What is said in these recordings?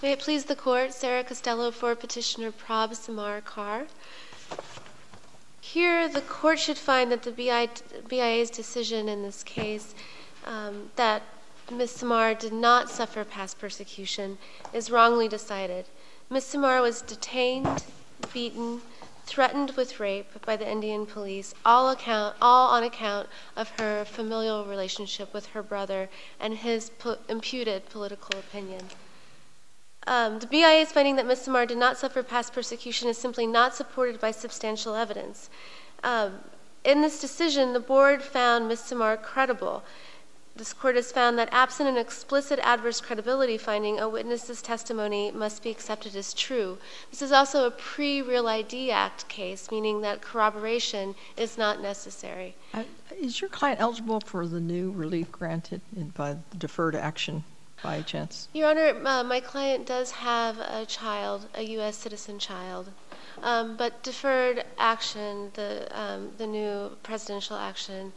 May it please the court, Sarah Costello for petitioner Prabh Sirmar Kar. Here, the court should find that the BIA's decision in this case um, that Ms. Sirmar did not suffer past persecution is wrongly decided. Ms. Sirmar was detained, beaten, threatened with rape by the Indian police, all, account, all on account of her familial relationship with her brother and his imputed political opinion. Um, the BIA's finding that Ms. Sirmar did not suffer past persecution is simply not supported by substantial evidence. Um, in this decision, the board found Ms. Sirmar credible this court has found that absent an explicit adverse credibility finding, a witness's testimony must be accepted as true. This is also a pre Real ID Act case, meaning that corroboration is not necessary. Uh, is your client eligible for the new relief granted by the deferred action by chance? Your Honor, uh, my client does have a child, a U.S. citizen child. Um, but deferred action, the, um, the new presidential action,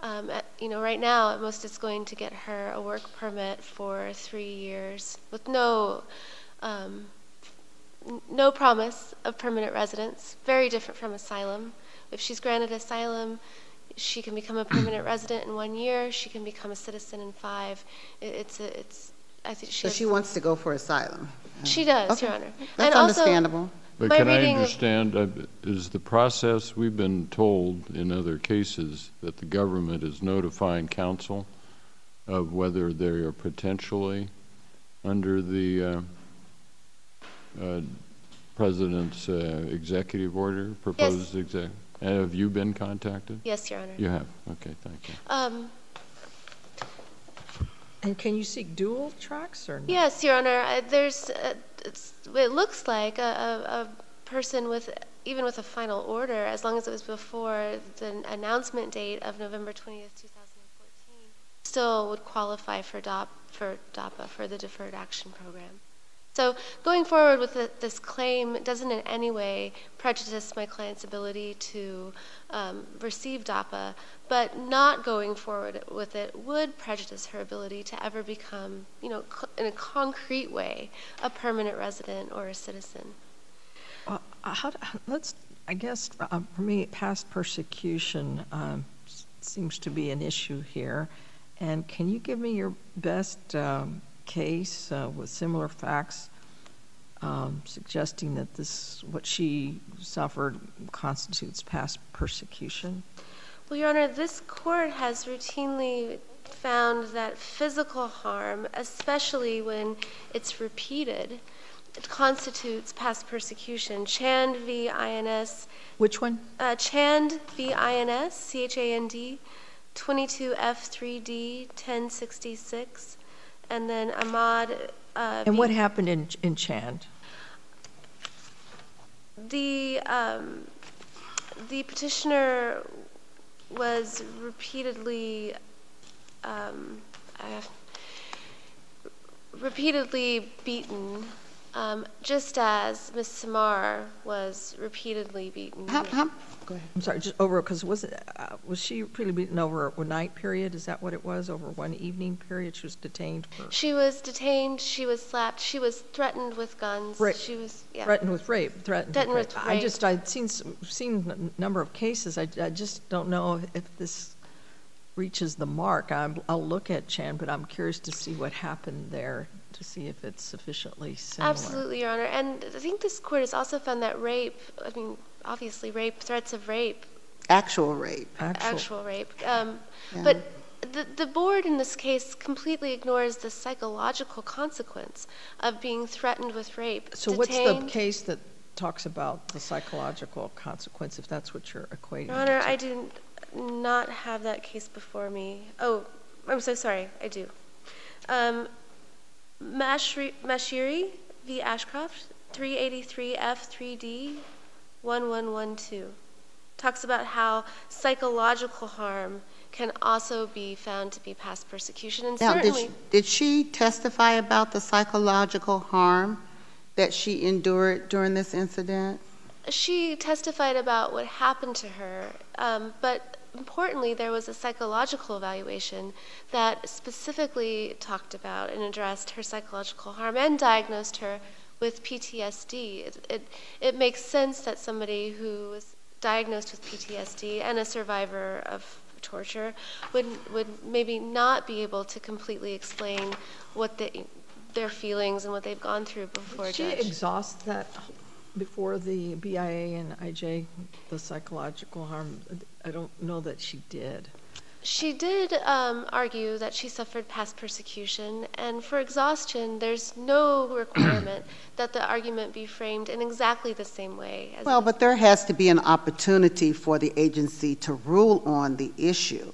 um, at, you know, right now, at most, it's going to get her a work permit for three years with no, um, no promise of permanent residence. Very different from asylum. If she's granted asylum, she can become a permanent resident in one year. She can become a citizen in five. It, it's a, it's. I think she. So she wants to go for asylum. She does, okay. Your Honor. That's and understandable. Also, but can I understand, uh, is the process, we've been told in other cases that the government is notifying counsel of whether they are potentially under the uh, uh, president's uh, executive order, proposed yes. exec. Have you been contacted? Yes, Your Honor. You have. Okay, thank you. Um, and can you seek dual tracks or not? Yes, Your Honor. there's, uh, it looks like a, a, a, person with, even with a final order, as long as it was before the announcement date of November 20th, 2014, still would qualify for, DOP, for DAPA, for the Deferred Action Program. So going forward with the, this claim doesn't in any way prejudice my client's ability to um, receive DAPA, but not going forward with it would prejudice her ability to ever become, you know, in a concrete way, a permanent resident or a citizen. Uh, how, let's, I guess, uh, for me, past persecution um, seems to be an issue here. And can you give me your best um, case uh, with similar facts um, suggesting that this, what she suffered, constitutes past persecution? Well, Your Honor, this court has routinely found that physical harm, especially when it's repeated, it constitutes past persecution. Chand v. INS. Which one? Uh, Chand v. INS, C H A N D, 22F3D 1066 and then Ahmad. Uh, and what happened in in Chand? The um, the petitioner was repeatedly um, uh, repeatedly beaten, um, just as Miss Sirmar was repeatedly beaten. How, how, Go ahead. I'm sorry, just over, because was, it, uh, was she really beaten over a night period? Is that what it was, over one evening period? She was detained for? She was detained, she was slapped, she was threatened with guns. She was, yeah. Threatened with rape, threatened, threatened with rape. with rape. I just, I've seen, seen a number of cases. I, I just don't know if this reaches the mark. I'm, I'll look at Chand, but I'm curious to see what happened there to see if it's sufficiently similar. Absolutely, Your Honor. And I think this court has also found that rape, I mean, obviously rape, threats of rape. Actual rape. Actual, actual rape. Um, yeah. But the, the board in this case completely ignores the psychological consequence of being threatened with rape. So, Detained. what's the case that talks about the psychological consequence, if that's what you're equating? Your Honor, I do not have that case before me. Oh, I'm so sorry. I do. Um, Mashiri v. Ashcroft, 383 F3D 1112 talks about how psychological harm can also be found to be past persecution. And now, certainly, did she, did she testify about the psychological harm that she endured during this incident? She testified about what happened to her, um, but importantly, there was a psychological evaluation that specifically talked about and addressed her psychological harm and diagnosed her with PTSD. It, it, it makes sense that somebody who was diagnosed with PTSD and a survivor of torture would, would maybe not be able to completely explain what the, their feelings and what they've gone through before Did she judge. exhaust that before the BIA and IJ, the psychological harm? I don't know that she did. She did um, argue that she suffered past persecution, and for exhaustion, there's no requirement that the argument be framed in exactly the same way. As Well, but there has to be an opportunity for the agency to rule on the issue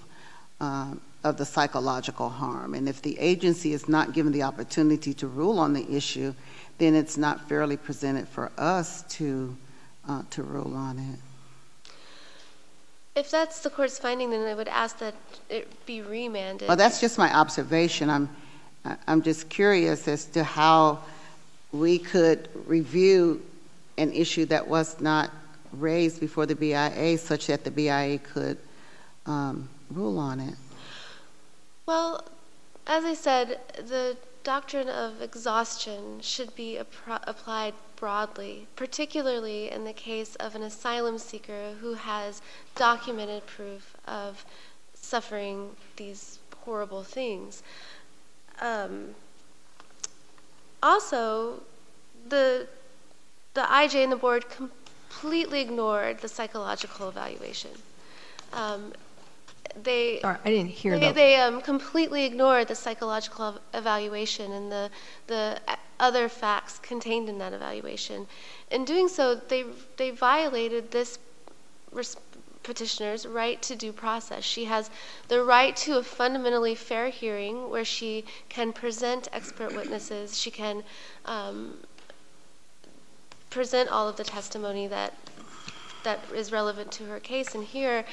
um, of the psychological harm. And if the agency is not given the opportunity to rule on the issue, then it's not fairly presented for us to, uh, to rule on it. if that's the court's finding, then I would ask that it be remanded. Well, that's just my observation. I'm, I'm just curious as to how we could review an issue that was not raised before the BIA such that the BIA could um, rule on it. Well, as I said, the doctrine of exhaustion should be appro- applied broadly, particularly in the case of an asylum seeker who has documented proof of suffering these horrible things. Um, also, the the IJ and the board completely ignored the psychological evaluation. Um, they Sorry, I didn't hear they, they um, completely ignored the psychological evaluation and the the other facts contained in that evaluation. In doing so, they they violated this res- petitioner's right to due process. She has the right to a fundamentally fair hearing where she can present expert witnesses. She can um, present all of the testimony that that is relevant to her case. And here,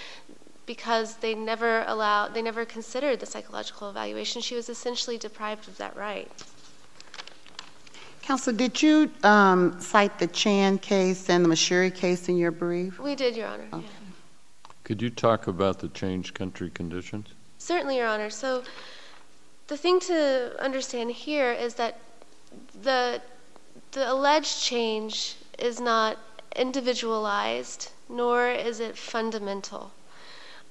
because they never allowed, they never considered the psychological evaluation, she was essentially deprived of that right. Counsel, did you um, cite the Chand case and the Mashiri case in your brief? We did, Your Honor. yeah. Could you talk about the changed country conditions? Certainly, Your Honor. So, the thing to understand here is that the the alleged change is not individualized, nor is it fundamental.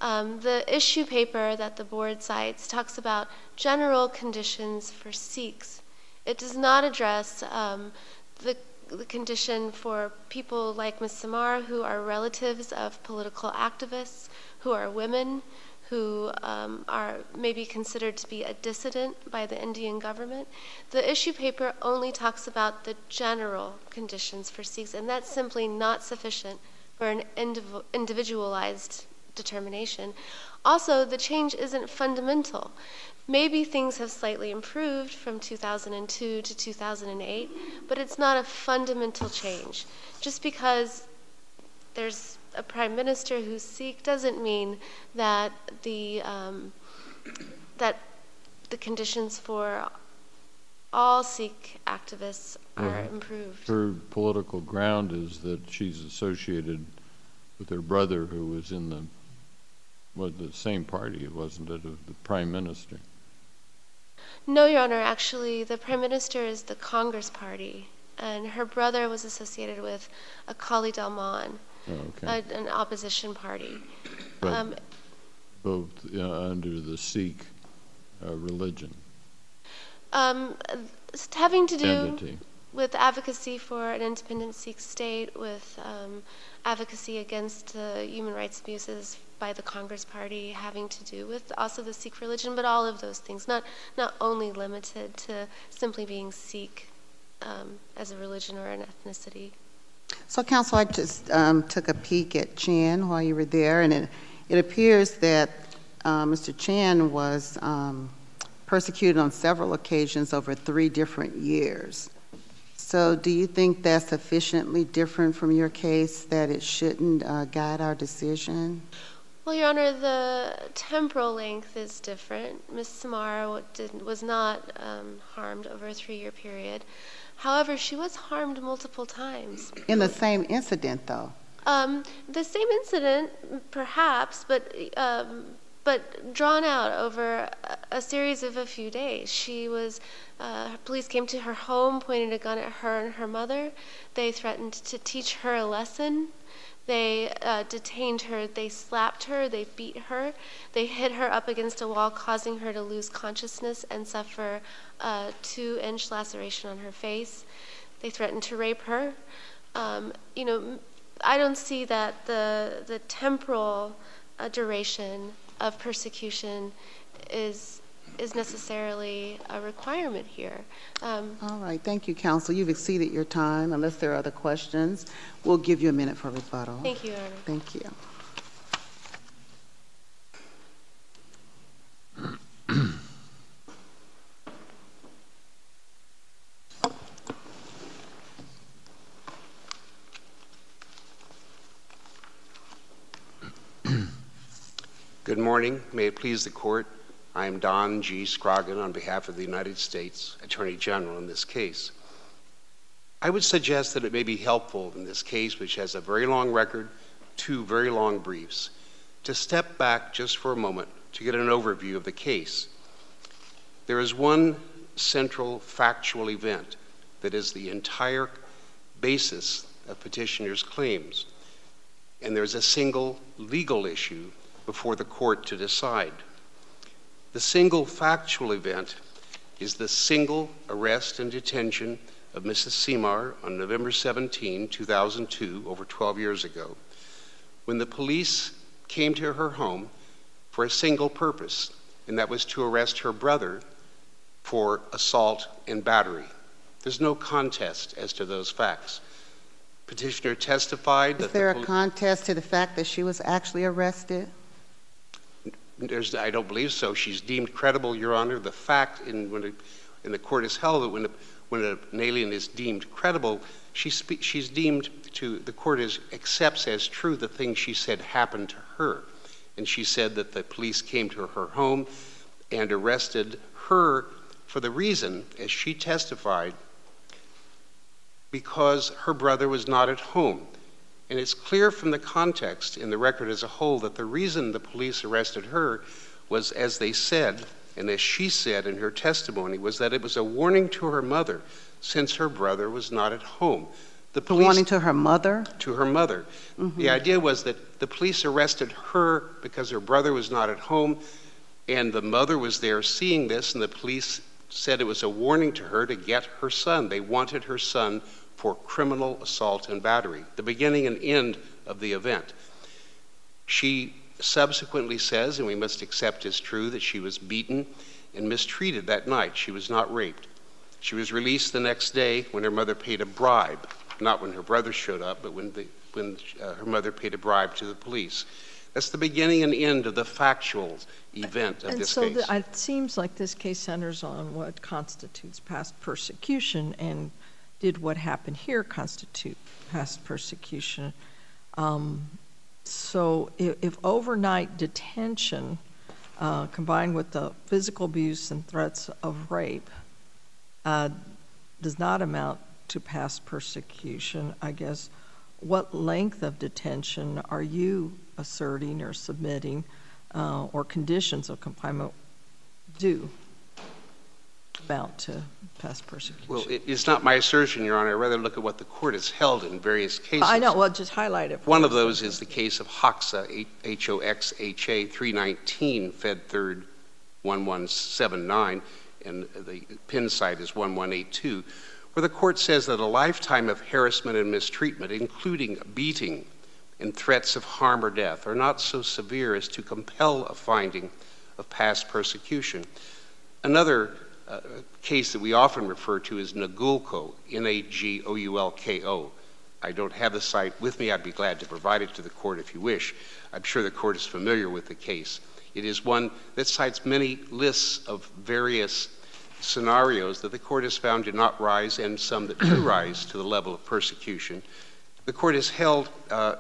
Um, the issue paper that the board cites talks about general conditions for Sikhs. It does not address um, the, the condition for people like Ms. Sirmar, who are relatives of political activists, who are women, who um, are maybe considered to be a dissident by the Indian government. The issue paper only talks about the general conditions for Sikhs, and that's simply not sufficient for an indiv- individualized determination. Also, the change isn't fundamental. Maybe things have slightly improved from 2002 to 2008, but it's not a fundamental change. Just because there's a prime minister who's Sikh doesn't mean that the um, that the conditions for all Sikh activists are improved. Her political ground is that she's associated with her brother who was in the, well, the same party, wasn't it, of the prime minister? No, Your Honor. Actually, the prime minister is the Congress Party, and her brother was associated with Akali Dal Mann, Oh, okay. a, an opposition party. But Um, both uh, under the Sikh uh, religion um, having to do entity. with advocacy for an independent Sikh state, with um, advocacy against uh, human rights abuses by the Congress Party, having to do with also the Sikh religion, but all of those things, not not only limited to simply being Sikh um, as a religion or an ethnicity. So, Counsel, I just um, took a peek at Chand while you were there, and it, it appears that uh, Mr. Chand was um, persecuted on several occasions over three different years. So, do you think that's sufficiently different from your case that it shouldn't uh, guide our decision? Well, Your Honor, the temporal length is different. Ms. Samara was not um, harmed over a three-year period. However, she was harmed multiple times. In the same incident, though. Um, the same incident, perhaps, but um, but drawn out over a, series of a few days. She was, uh, police came to her home, pointed a gun at her and her mother. They threatened to teach her a lesson. They uh, detained her, they slapped her, they beat her, they hit her up against a wall, causing her to lose consciousness and suffer a two inch laceration on her face. They threatened to rape her. Um, you know, I don't see that the, the temporal uh, duration of persecution is is necessarily a requirement here. Um, All right, thank you, counsel. You've exceeded your time. Unless there are other questions, we'll give you a minute for rebuttal. Thank you, Your Honor. Thank you. Good morning. May it please the court. I am Don G. Scroggin on behalf of the United States Attorney General in this case. I would suggest that it may be helpful in this case, which has a very long record, two very long briefs, to step back just for a moment to get an overview of the case. There is one central factual event that is the entire basis of petitioner's claims, and there's a single legal issue before the court to decide. The single factual event is the single arrest and detention of Mrs. Simar on November 17, 2002, over 12 years ago, when the police came to her home for a single purpose, and that was to arrest her brother for assault and battery. There's no contest as to those facts. Petitioner testified that. Is there the a contest to the fact that she was actually arrested? There's, I don't believe so. She's deemed credible, Your Honor. The fact in, when, in the court is held that when, a, when an alien is deemed credible, she spe- she's deemed to, the court is, accepts as true the things she said happened to her. And she said that the police came to her home and arrested her for the reason, as she testified, because her brother was not at home. And it's clear from the context in the record as a whole that the reason the police arrested her was, as they said, and as she said in her testimony, was that it was a warning to her mother since her brother was not at home. The police, warning to her mother? To her mother. Mm-hmm. The idea was that the police arrested her because her brother was not at home, and the mother was there seeing this, and the police said it was a warning to her to get her son. They wanted her son for criminal assault and battery, the beginning and end of the event. She subsequently says, and we must accept as true, that she was beaten and mistreated that night. She was not raped. She was released the next day when her mother paid a bribe, not when her brother showed up, but when, the, when uh, her mother paid a bribe to the police. That's the beginning and end of the factual event of and this so case. So it seems like this case centers on what constitutes past persecution and did what happened here constitute past persecution? Um, so if, if, overnight detention uh, combined with the physical abuse and threats of rape uh, does not amount to past persecution, I guess, what length of detention are you asserting or submitting uh, or conditions of confinement do? Amount to past persecution? Well, it is not my assertion, Your Honor. I rather look at what the court has held in various cases. I know. Well, just highlight it. One of those is the case of Hoxha, H O X H A 319, Fed 3rd 1179, and the pin cite is 1182, where the court says that a lifetime of harassment and mistreatment, including beating and threats of harm or death, are not so severe as to compel a finding of past persecution. Another uh, case that we often refer to as Nagoulko, N A G O U L K O. I don't have the cite with me. I'd be glad to provide it to the court if you wish. I'm sure the court is familiar with the case. It is one that cites many lists of various scenarios that the court has found do not rise and some that do rise to the level of persecution. The court has held uh,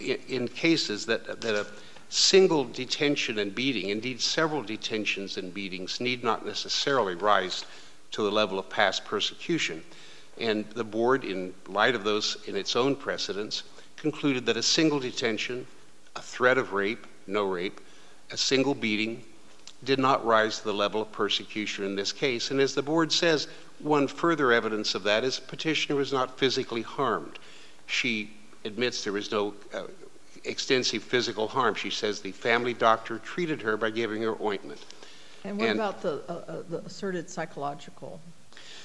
in, in, cases that, that a single detention and beating, indeed several detentions and beatings, need not necessarily rise to the level of past persecution. And the board, in light of those in its own precedents, concluded that a single detention, a threat of rape, no rape, a single beating, did not rise to the level of persecution in this case. And as the board says, one further evidence of that is petitioner was not physically harmed. She admits there was no uh, extensive physical harm. She says the family doctor treated her by giving her ointment. And what and about the, uh, uh, the asserted psychological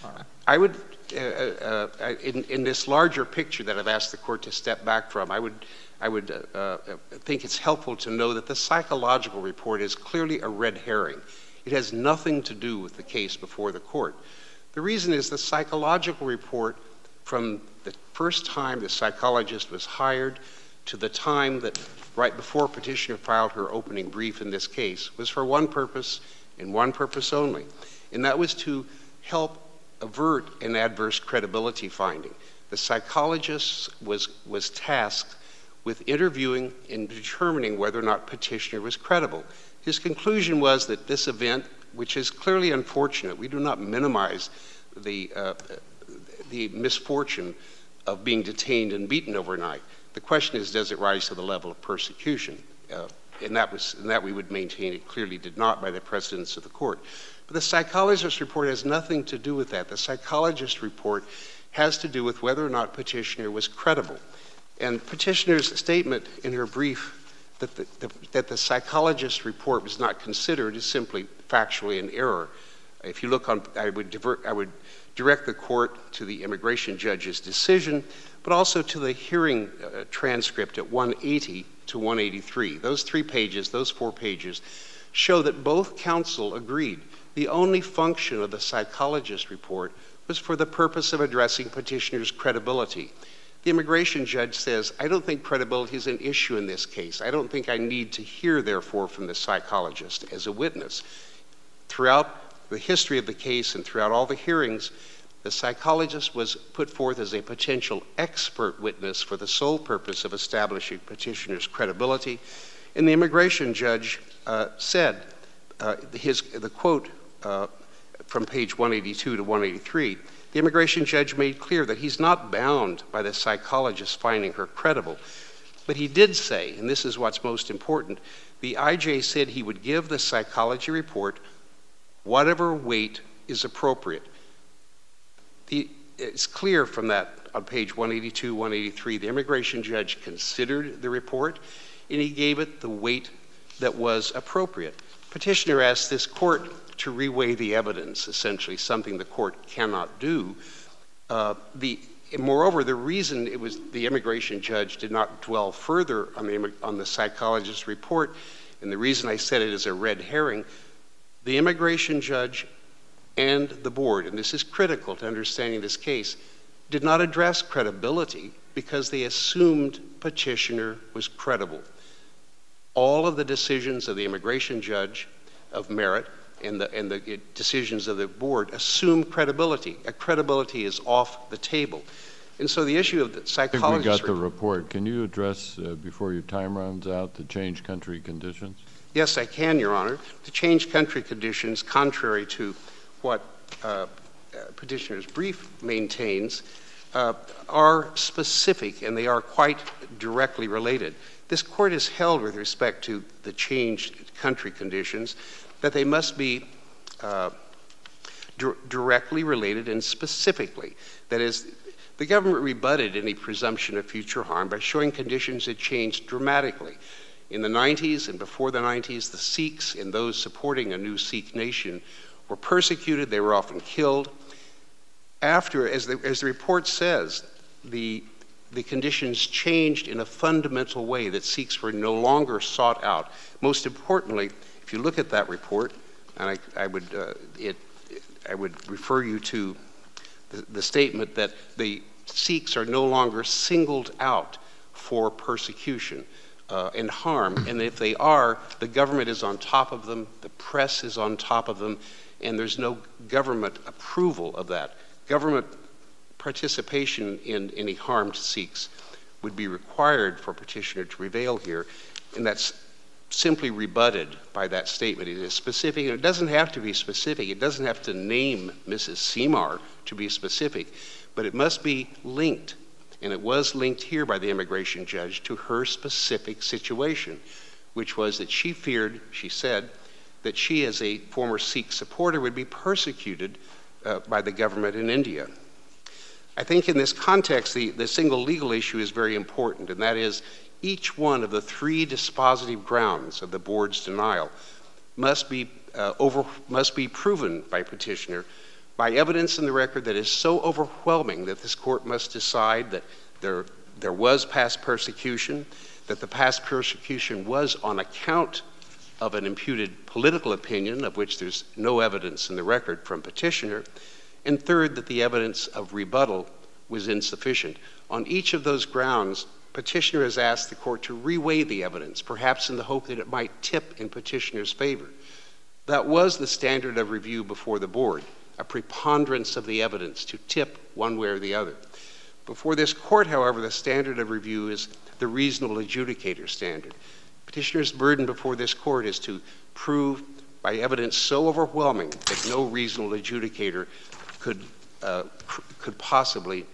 harm? I would, uh, uh, uh, in, in this larger picture that I've asked the court to step back from, I would I would uh, uh, think it's helpful to know that the psychological report is clearly a red herring. It has nothing to do with the case before the court. The reason is the psychological report from the first time the psychologist was hired to the time that right before petitioner filed her opening brief in this case was for one purpose and one purpose only, and that was to help avert an adverse credibility finding. The psychologist was, was tasked with interviewing and determining whether or not petitioner was credible. His conclusion was that this event, which is clearly unfortunate, we do not minimize the, uh, the misfortune of being detained and beaten overnight. The question is, does it rise to the level of persecution? Uh, and that was and that we would maintain it clearly did not by the precedents of the court. But the psychologist report has nothing to do with that. The psychologist report has to do with whether or not petitioner was credible. And petitioner's statement in her brief that the, the, that the psychologist's report was not considered is simply factually an error. If you look on, I would, divert, I would direct the court to the immigration judge's decision, but also to the hearing uh, transcript at 180 to 183. Those three pages, those four pages, show that both counsel agreed the only function of the psychologist report was for the purpose of addressing petitioner's credibility. The immigration judge says, I don't think credibility is an issue in this case. I don't think I need to hear, therefore, from the psychologist as a witness. Throughout the history of the case and throughout all the hearings, the psychologist was put forth as a potential expert witness for the sole purpose of establishing petitioner's credibility. And the immigration judge uh, said, uh, his, the quote uh, from page 182 to 183 the immigration judge made clear that he's not bound by the psychologist finding her credible. But he did say, and this is what's most important, the IJ said he would give the psychology report whatever weight is appropriate. The, it's clear from that on page 182, 183, the immigration judge considered the report and he gave it the weight that was appropriate. Petitioner asked this court to reweigh the evidence, essentially, something the court cannot do. Uh, the, moreover, the reason it was the immigration judge did not dwell further on the, on the psychologist's report, and the reason I said it is a red herring, the immigration judge and the board, and this is critical to understanding this case, did not address credibility because they assumed petitioner was credible. All of the decisions of the immigration judge of merit and the, and the decisions of the board assume credibility. A credibility is off the table. And so the issue of the psychologist. I think we got the report. Can you address, uh, before your time runs out, the change country conditions? Yes, I can, Your Honor. The change country conditions, contrary to what uh, petitioner's brief maintains, uh, are specific and they are quite directly related. This court has held with respect to the changed country conditions that they must be uh, directly related and specifically. That is, the government rebutted any presumption of future harm by showing conditions had changed dramatically. In the 90s and before the 90s, the Sikhs and those supporting a new Sikh nation were persecuted, they were often killed. After, as the, as the report says, the, the conditions changed in a fundamental way that Sikhs were no longer sought out. Most importantly, if you look at that report, and I, I would, uh, it, I would refer you to the, the statement that the Sikhs are no longer singled out for persecution uh, and harm, and if they are, the government is on top of them, the press is on top of them, and there's no government approval of that. Government participation in any harm to Sikhs would be required for petitioner to prevail here, and that's simply rebutted by that statement. It is specific, and it doesn't have to be specific. It doesn't have to name Mrs. Simar to be specific, but it must be linked And it was linked here by the immigration judge to her specific situation, which was that she feared, she said, that she, as a former Sikh supporter, would be persecuted uh, by the government in India. I think in this context, the, the single legal issue is very important, and that is each one of the three dispositive grounds of the board's denial must be, uh, over, must be proven by petitioner by evidence in the record that is so overwhelming that this court must decide that there, there was past persecution, that the past persecution was on account of an imputed political opinion, of which there's no evidence in the record from petitioner, and third, that the evidence of rebuttal was insufficient. On each of those grounds, petitioner has asked the court to reweigh the evidence, perhaps in the hope that it might tip in petitioner's favor. That was the standard of review before the board, a preponderance of the evidence to tip one way or the other. Before this court, however, the standard of review is the reasonable adjudicator standard. The petitioner's burden before this court is to prove by evidence so overwhelming that no reasonable adjudicator could, uh, could possibly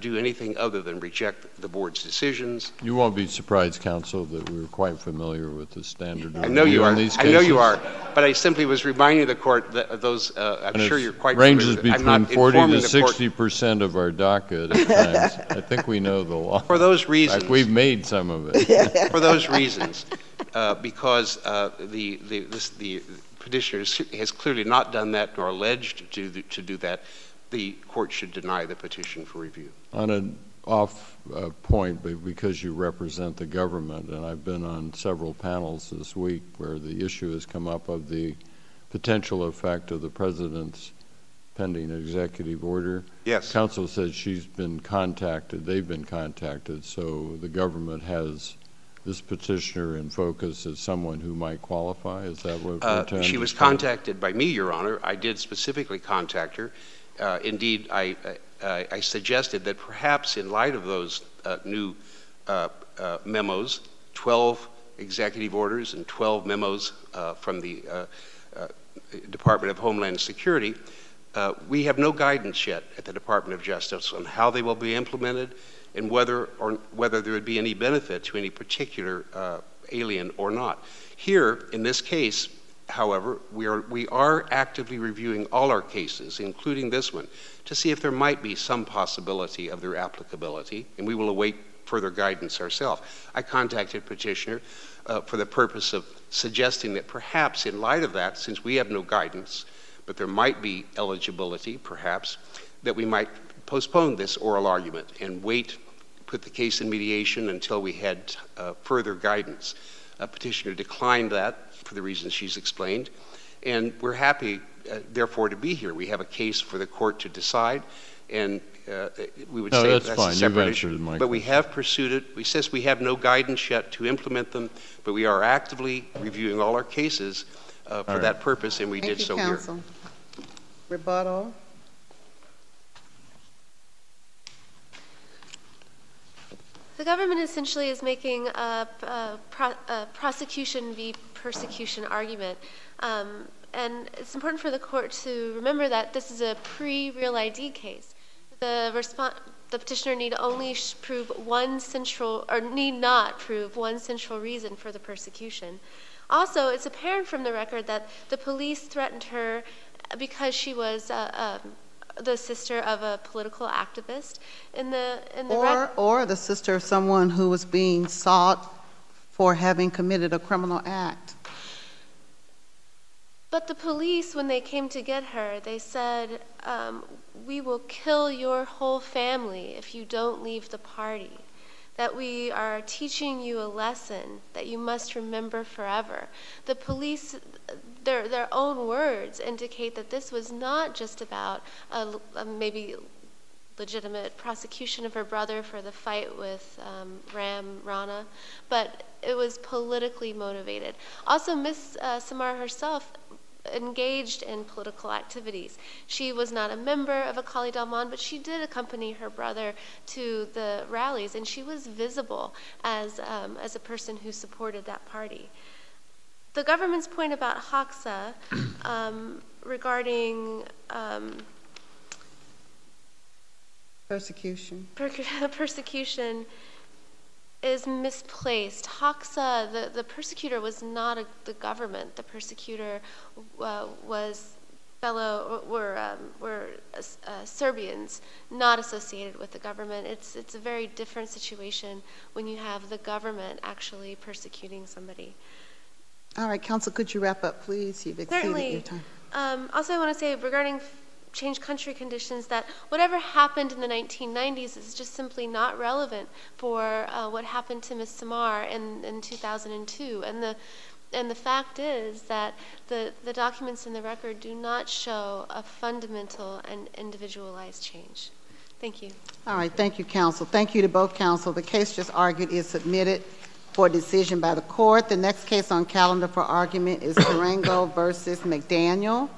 do anything other than reject the board's decisions. You won't be surprised, counsel, that we're quite familiar with the standard. I know you are. these I know you are. But I simply was reminding the court that those. Uh, I'm and sure you're quite ranges familiar. between 40 to 60 percent of our docket at times. I think we know the law. For those reasons, fact, we've made some of it. for those reasons, uh, because uh, the the, this, the petitioner has clearly not done that nor alleged to to do that the court should deny the petition for review. On an off uh, point, but because you represent the government, and I've been on several panels this week where the issue has come up of the potential effect of the president's pending executive order. Yes. Counsel says she's been contacted, they've been contacted, so the government has this petitioner in focus as someone who might qualify? Is that what uh, She was contacted by me, Your Honor. I did specifically contact her uh, indeed, I, I, I, suggested that perhaps in light of those uh, new uh, uh memos, 12 executive orders and 12 memos uh, from the uh, Department of Homeland Security, we have no guidance yet at the Department of Justice on how they will be implemented and whether or whether there would be any benefit to any particular alien or not. Here, in this case, however, we are, we are actively reviewing all our cases, including this one, to see if there might be some possibility of their applicability, and we will await further guidance ourselves. I contacted petitioner uh, for the purpose of suggesting that perhaps in light of that, since we have no guidance, but there might be eligibility, perhaps, that we might postpone this oral argument and wait, put the case in mediation until we had uh, further guidance. A petitioner declined that for the reasons she's explained. And we're happy, uh, therefore, to be here. We have a case for the court to decide, and uh, we would no, say that's, that's fine. a separate You've issue. My but we have pursued it. We says we have no guidance yet to implement them, but we are actively reviewing all our cases uh, for right. that purpose, and we Thank did you, so counsel. here. Rebuttal. The government essentially is making a, a, pro, a prosecution v. persecution argument. Um, and it's important for the court to remember that this is a pre real ID case. The, the petitioner need only prove one central, or need not prove one central reason for the persecution. Also, it's apparent from the record that the police threatened her because she was uh, um, the sister of a political activist in the in the or or the sister of someone who was being sought for having committed a criminal act. But the police, when they came to get her, they said, um, "We will kill your whole family if you don't leave the party." That we are teaching you a lesson that you must remember forever. The police, their, their own words indicate that this was not just about a, a maybe legitimate prosecution of her brother for the fight with um, Ram Rana, but it was politically motivated. Also, Miss uh, Sirmar herself engaged in political activities. She was not a member of Akali Dal Mann, but she did accompany her brother to the rallies, and she was visible as, um, as a person who supported that party the government's point about Hoxha um, regarding um, Persecution. per- persecution is misplaced. Hoxha, the, the persecutor was not a, the government. The persecutor uh, was fellow were um, were uh, uh, Serbians not associated with the government. It's it's a very different situation when you have the government actually persecuting somebody. All right, Counsel, could you wrap up, please? You've exceeded Certainly. your time. Um, also, I want to say regarding changed country conditions that whatever happened in the 1990s is just simply not relevant for uh, what happened to Ms. Sirmar in, in 2002. And the and the fact is that the, the documents in the record do not show a fundamental and individualized change. Thank you. All right, thank you, counsel. Thank you to both counsel. The case just argued is submitted for decision by the court. The next case on calendar for argument is Tarango versus McDaniel.